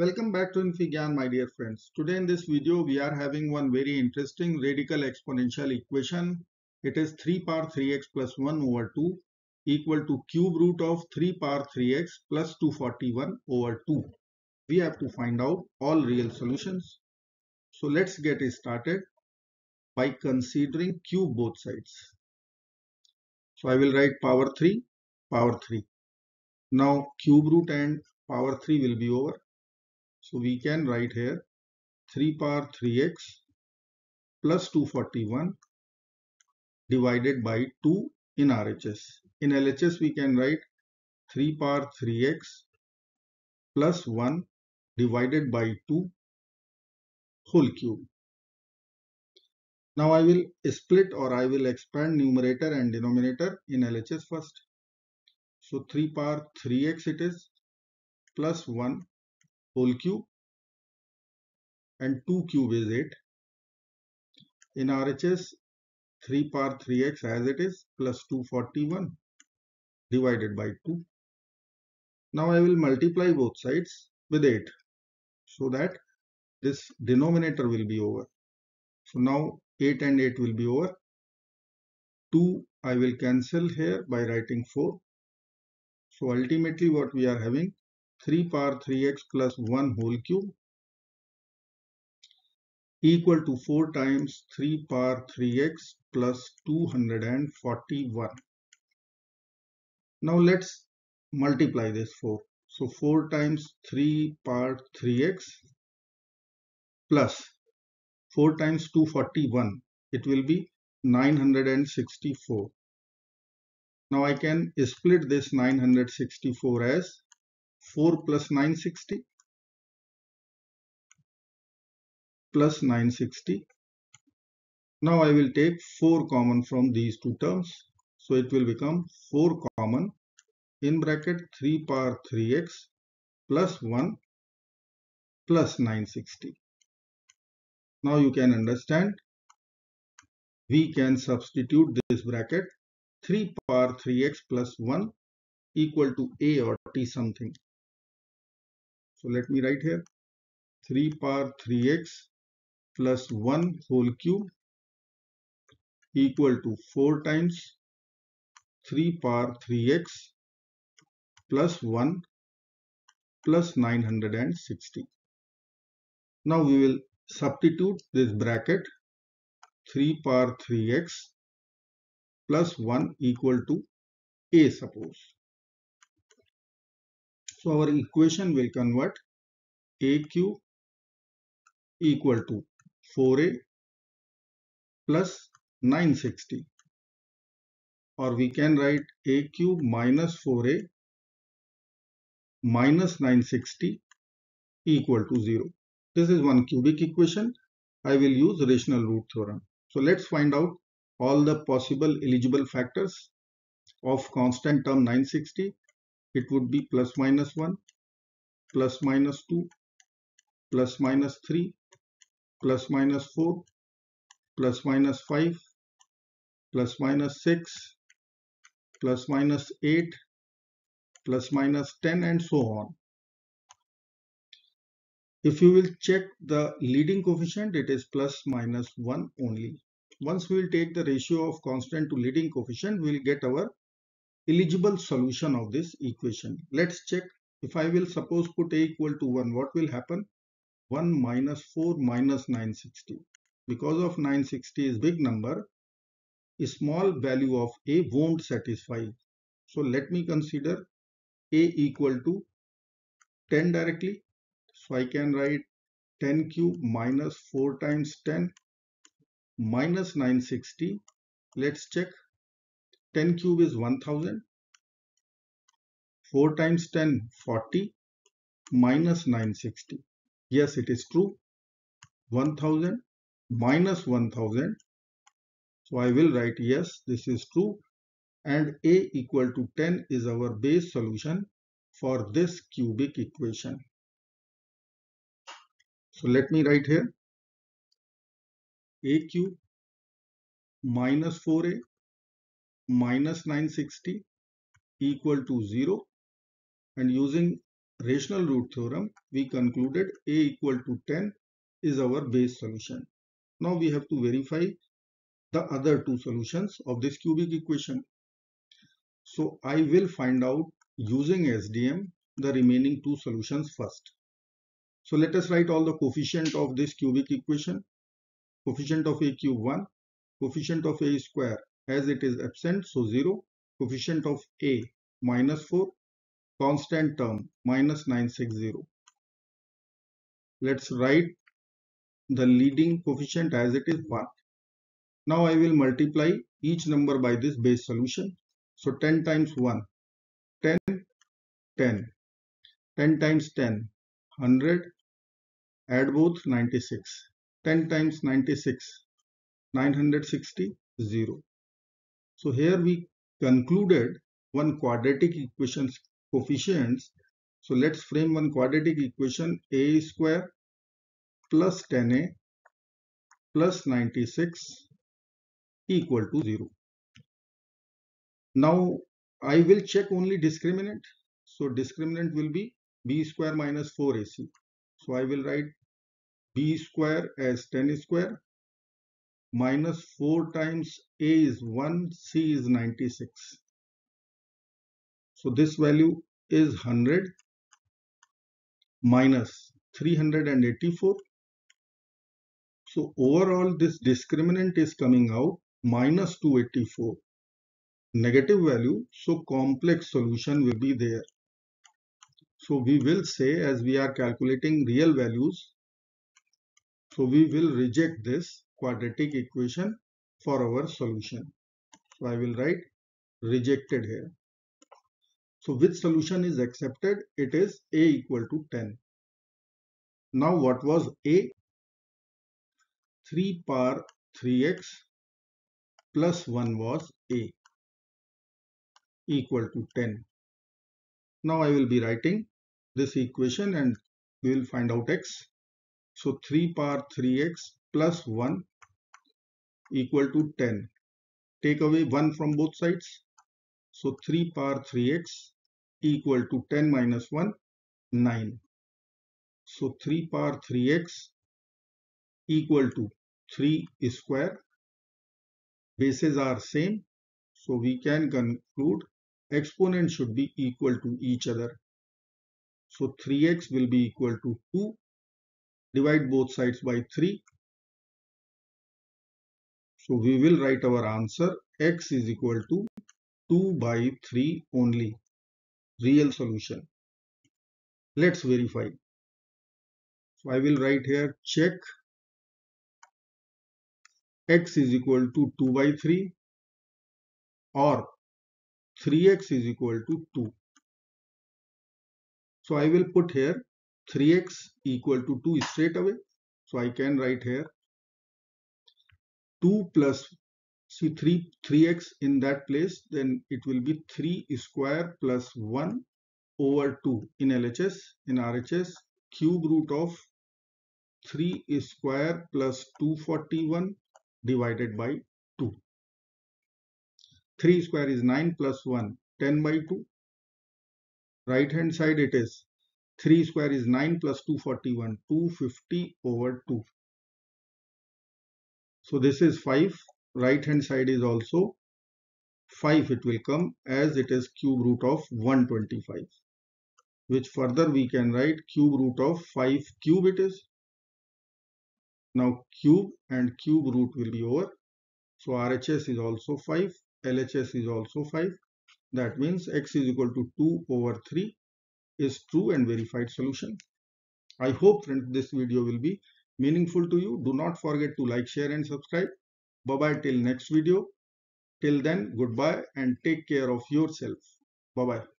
Welcome back to infyGyan my dear friends. Today in this video we are having one very interesting radical exponential equation. It is 3 power 3x plus 1 over 2 equal to cube root of 3 power 3x plus 241 over 2. We have to find out all real solutions. So let's get started by considering cube both sides. So I will write power 3, power 3. Now cube root and power 3 will be over. So we can write here 3 power 3x plus 241 divided by 2 in RHS. In LHS we can write 3 power 3x plus 1 divided by 2 whole cube. Now I will split or I will expand numerator and denominator in LHS first. So 3 power 3x it is plus 1 whole cube and 2 cube is 8. In RHS 3 power 3x as it is plus 241 divided by 2. Now I will multiply both sides with 8 so that this denominator will be over. So now 8 and 8 will be over. 2 I will cancel here by writing 4. So ultimately what we are having 3 power 3x plus 1 whole cube equal to 4 times 3 power 3x plus 241. Now let's multiply this 4. So 4 times 3 power 3x plus 4 times 241. It will be 964. Now I can split this 964 as 4 plus 960 plus 960. Now I will take 4 common from these two terms. So it will become 4 common in bracket 3 power 3x plus 1 plus 960. Now you can understand we can substitute this bracket 3 power 3x plus 1 equal to a or t something. So let me write here 3 power 3x plus 1 whole cube equal to 4 times 3 power 3x plus 1 plus 960. Now we will substitute this bracket 3 power 3x plus 1 equal to a suppose. So our equation will convert a cube equal to 4a plus 960 or we can write a cube minus 4a minus 960 equal to 0. This is one cubic equation. I will use rational root theorem. So let's find out all the possible eligible factors of constant term 960 it would be plus minus 1 plus minus 2 plus minus 3 plus minus 4 plus minus 5 plus minus 6 plus minus 8 plus minus 10 and so on. If you will check the leading coefficient it is plus minus 1 only. Once we will take the ratio of constant to leading coefficient we will get our eligible solution of this equation. Let's check. If I will suppose put a equal to 1 what will happen? 1 minus 4 minus 960 because of 960 is big number a small value of a won't satisfy. So let me consider a equal to 10 directly. So I can write 10 cube minus 4 times 10 minus 960 let's check 10 cube is 1000 4 times 10 40 minus 960 yes it is true. 1000 minus 1000 so I will write yes this is true. And a equal to 10 is our base solution for this cubic equation. So let me write here. A cube minus 4a minus 960 equal to 0 and using rational root theorem, we concluded a equal to 10 is our base solution. Now we have to verify the other two solutions of this cubic equation. So I will find out using SDM the remaining two solutions first. So let us write all the coefficient of this cubic equation. Coefficient of a cube 1, coefficient of a square as it is absent so 0, coefficient of a minus 4, constant term minus 960. Let's write the leading coefficient as it is 1. Now I will multiply each number by this base solution. So 10 times 1, 10, 10. 10 times 10, 100. Add both 96. 10 times 96, 960, 0. So here we concluded one quadratic equation's coefficients. So let's frame one quadratic equation a square plus 10a plus 96 equal to 0. Now I will check only discriminant. So discriminant will be b square minus 4ac. So I will write b square as 10 square minus 4 times a is 1, c is 96. So this value is 100 minus 384 so overall this discriminant is coming out minus 284 negative value so complex solution will be there. So we will say as we are calculating real values so we will reject this quadratic equation for our solution. So I will write rejected here. So which solution is accepted? It is a equal to 10. Now what was a? 3 power 3x plus 1 was a equal to 10. Now I will be writing this equation and we will find out x. So 3 power 3x plus 1 equal to 10. Take away 1 from both sides. So 3 power 3x equal to 10 minus 1, 9. So 3 power 3x equal to 3 square. Bases are same. So we can conclude exponents should be equal to each other. So 3x will be equal to 2. Divide both sides by 3. So we will write our answer x is equal to 2 by 3 only. Real solution. Let's verify. So I will write here check x is equal to 2 by 3 or 3x is equal to 2. So I will put here 3x equal to 2 straight away. So I can write here 2 plus see 3 3x in that place then it will be 3 square plus 1 over 2 in LHS in RHS cube root of 3 square plus 241 divided by 2. 3 square is 9 plus 1, 10 by 2. Right hand side it is 3 square is 9 plus 241, 250 over 2. So this is 5. Right hand side is also 5 it will come as it is cube root of 125 which further we can write cube root of 5 cube it is now cube and cube root will be over. So RHS is also 5, LHS is also 5. That means x is equal to 2 over 3 is true and verified solution. I hope friends this video will be meaningful to you. Do not forget to like, share and subscribe. Bye-bye till next video. Till then, goodbye and take care of yourself. Bye-bye.